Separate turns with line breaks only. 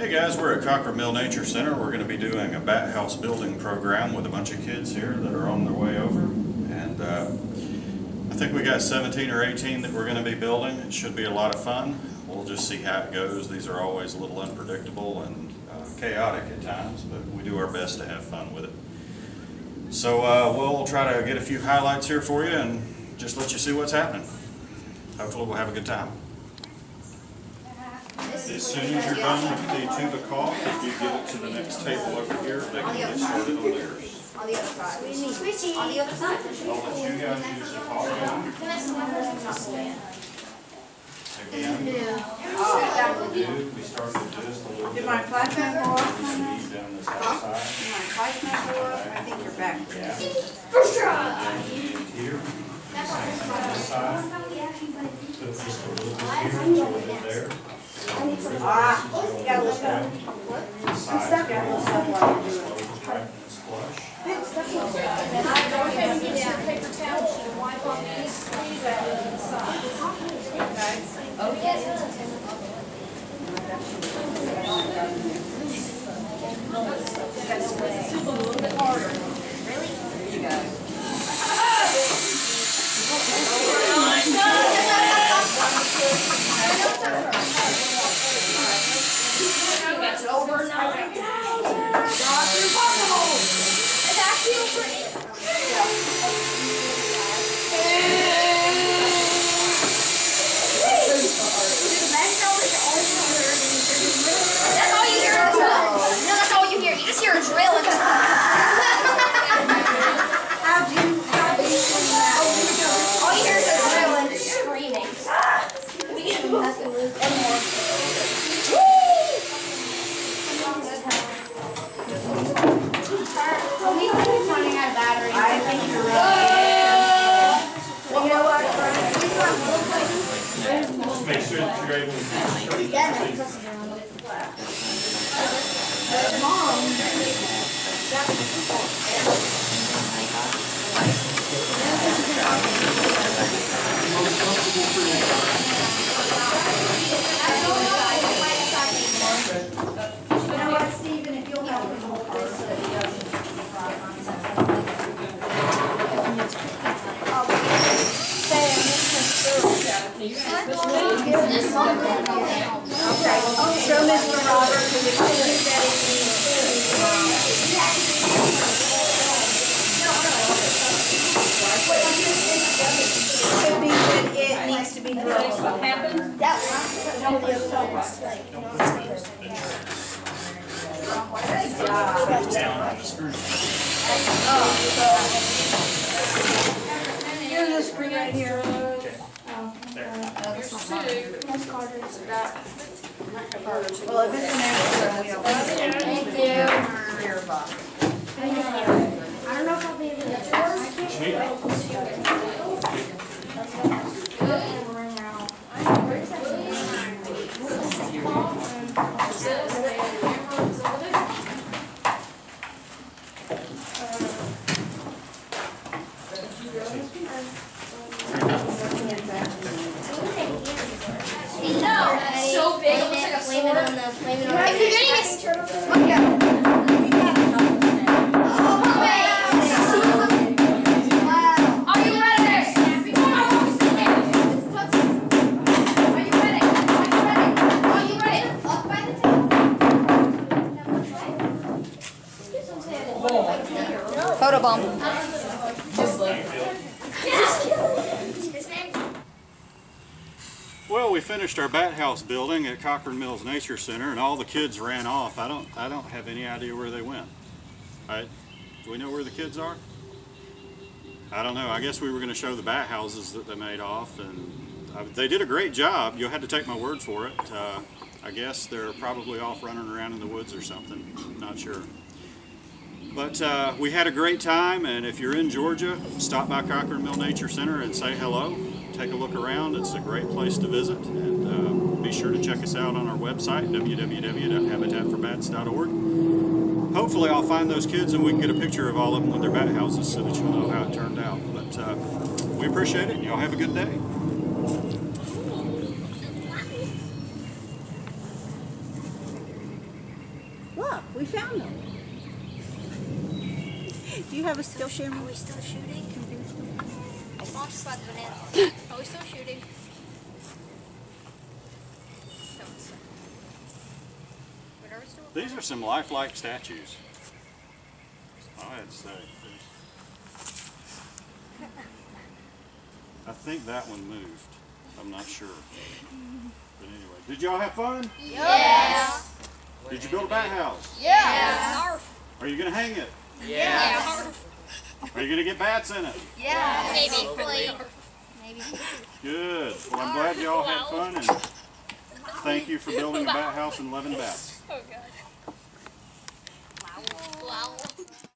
Hey guys, we're at Cochran Mill Nature Center. We're going to be doing a bat house building program with a bunch of kids here that are on their way over. And uh, I think we got 17 or 18 that we're going to be building. It should be a lot of fun. We'll just see how it goes. These are always a little unpredictable and uh, chaotic at times, but we do our best to have fun with it. So uh, we'll try to get a few highlights here for you and just let you see what's happening. Hopefully we'll have a good time. As soon as you're done with the tuba cough, if you give it to the next table over here, they can get started on theirs.
On the other side. Switchy. On the other side.
I'll let you guys use the cough. Again, do, we start with just a little
Did
bit
my
of
flash back go off?
speed down this outside.
Did my flash back go off? I think you're back.
Yeah. And then here, same thing on this side. Put just a little bit here, a little bit there.
Ah, cigarro.
Cigarro. Make sure that you're able to.
You know what, Stephen, if you'll help me hold this so he doesn't. Okay, show Mr. Robert, who is doing that Could be that it needs to be drilled. The screen right here. Well, if it's an extra.
Thank you.
Rear box.
I don't know if I'll be able to get yours. No, it's so big. It looks like a Oh, wait. Are you ready? Are you ready? Are you ready? Are you ready? Up by the
Photobomb.
His name?
Well, we finished our bat house building at Cochran Mills Nature Center, and all the kids ran off. I don't, I don't have any idea where they went. Right? Do we know where the kids are? I don't know. I guess we were going to show the bat houses that they made off, and uh, they did a great job. You'll have to take my word for it. Uh, I guess they're probably off running around in the woods or something. Not sure. But uh, we had a great time, and if you're in Georgia, stop by Cochran Mill Nature Center and say hello. Take a look around. It's a great place to visit, and uh, be sure to check us out on our website, www.habitatforbats.org. Hopefully, I'll find those kids and we can get a picture of all of them with their bat houses so that you'll know how it turned out. But uh, we appreciate it. Y'all have a good day.
Look, we found them. Do you have a still
shooting?
Are
we still shooting? Launch spot banana. Are we still shooting? But are we still
These are some lifelike statues. I had to say. I think that one moved. I'm not sure. But anyway, did y'all have fun?
Yes.
Did you build a bat house?
Yeah.
Are you gonna hang it?
Yeah.
Are you gonna get bats in it?
Yeah. Maybe. Maybe.
Good. Well, I'm glad y'all had fun and thank you for building a bat house and loving bats.
Oh god. Wow. Wow.